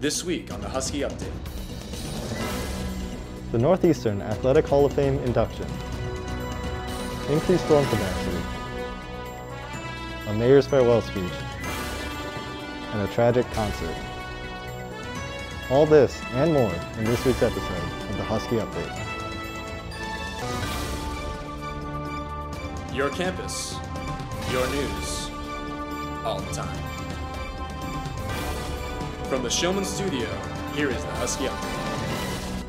This week on the Husky Update. The Northeastern Athletic Hall of Fame induction. Increased storm capacity. A mayor's farewell speech. And a tragic concert. All this and more in this week's episode of the Husky Update. Your campus, your news, all the time. From the Showman Studio, here is the Husky Update.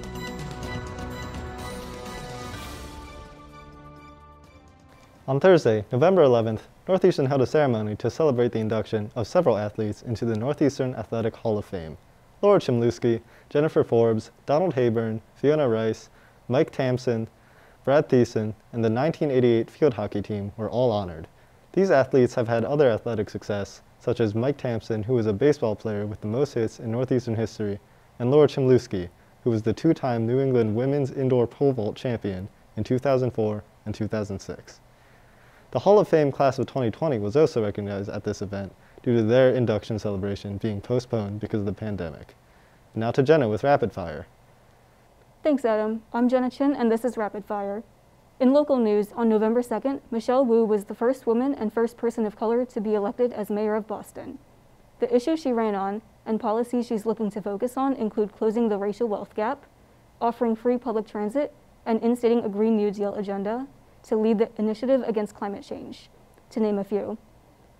On Thursday, November 11th, Northeastern held a ceremony to celebrate the induction of several athletes into the Northeastern Athletic Hall of Fame. Laura Chmielewski, Jennifer Forbes, Donald Hayburn, Fiona Rice, Mike Tamson, Brad Thiessen, and the 1988 field hockey team were all honored. These athletes have had other athletic success, such as Mike Tamson, who was a baseball player with the most hits in Northeastern history, and Laura Chmielewski, who was the two-time New England women's indoor pole vault champion in 2004 and 2006. The Hall of Fame class of 2020 was also recognized at this event due to their induction celebration being postponed because of the pandemic. Now to Jenna with Rapid Fire. Thanks, Adam. I'm Jenna Chin, and this is Rapid Fire. In local news, on November 2nd, Michelle Wu was the first woman and first person of color to be elected as mayor of Boston. The issues she ran on and policies she's looking to focus on include closing the racial wealth gap, offering free public transit, and instating a Green New Deal agenda to lead the initiative against climate change, to name a few.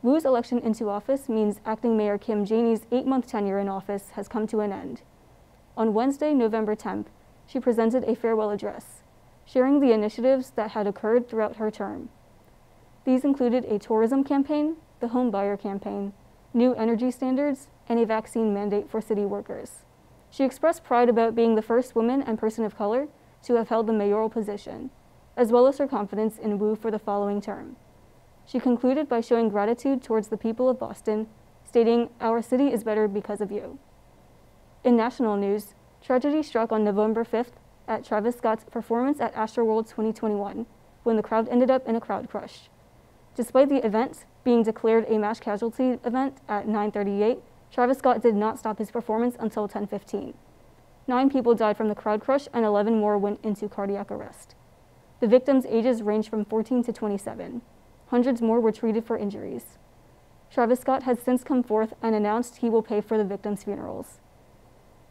Wu's election into office means acting Mayor Kim Janey's eight-month tenure in office has come to an end. On Wednesday, November 10th, she presented a farewell address, sharing the initiatives that had occurred throughout her term. These included a tourism campaign, the home buyer campaign, new energy standards, and a vaccine mandate for city workers. She expressed pride about being the first woman and person of color to have held the mayoral position, as well as her confidence in Wu for the following term. She concluded by showing gratitude towards the people of Boston, stating, Our city is better because of you. In national news, tragedy struck on November 5th at Travis Scott's performance at Astroworld 2021, when the crowd ended up in a crowd crush. Despite the event being declared a mass casualty event at 9:38, Travis Scott did not stop his performance until 10:15. Nine people died from the crowd crush, and 11 more went into cardiac arrest. The victims' ages ranged from 14 to 27. Hundreds more were treated for injuries. Travis Scott has since come forth and announced he will pay for the victims' funerals.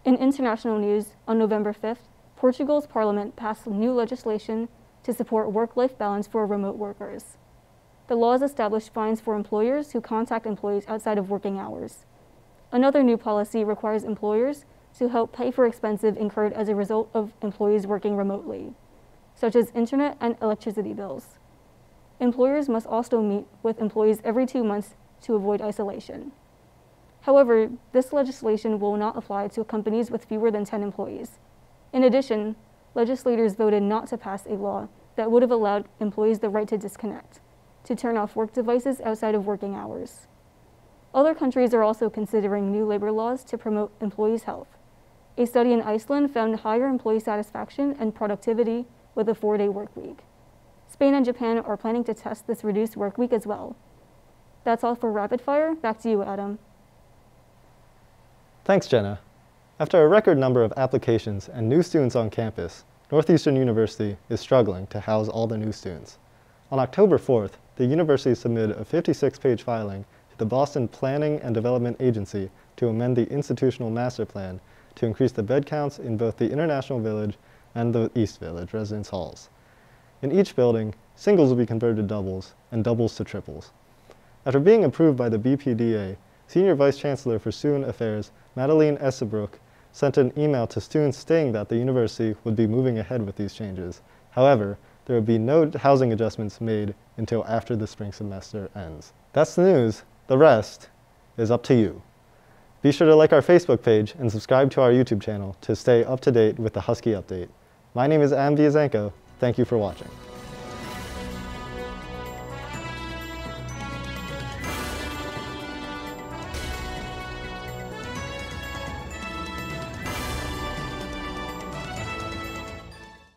In international news, on November 5th, Portugal's parliament passed new legislation to support work-life balance for remote workers. The laws established fines for employers who contact employees outside of working hours. Another new policy requires employers to help pay for expenses incurred as a result of employees working remotely, such as internet and electricity bills. Employers must also meet with employees every two months to avoid isolation. However, this legislation will not apply to companies with fewer than 10 employees. In addition, legislators voted not to pass a law that would have allowed employees the right to disconnect, to turn off work devices outside of working hours. Other countries are also considering new labor laws to promote employees' health. A study in Iceland found higher employee satisfaction and productivity with a four-day work week. Spain and Japan are planning to test this reduced work week as well. That's all for Rapid Fire. Back to you, Adam. Thanks, Jenna. After a record number of applications and new students on campus, Northeastern University is struggling to house all the new students. On October 4th, the university submitted a 56-page filing to the Boston Planning and Development Agency to amend the institutional master plan to increase the bed counts in both the International Village and the East Village residence halls. In each building, singles will be converted to doubles and doubles to triples. After being approved by the BPDA, Senior Vice Chancellor for Student Affairs, Madeleine Estabrook, sent an email to students stating that the university would be moving ahead with these changes. However, there would be no housing adjustments made until after the spring semester ends. That's the news. The rest is up to you. Be sure to like our Facebook page and subscribe to our YouTube channel to stay up to date with the Husky update. My name is Am Viazanko. Thank you for watching.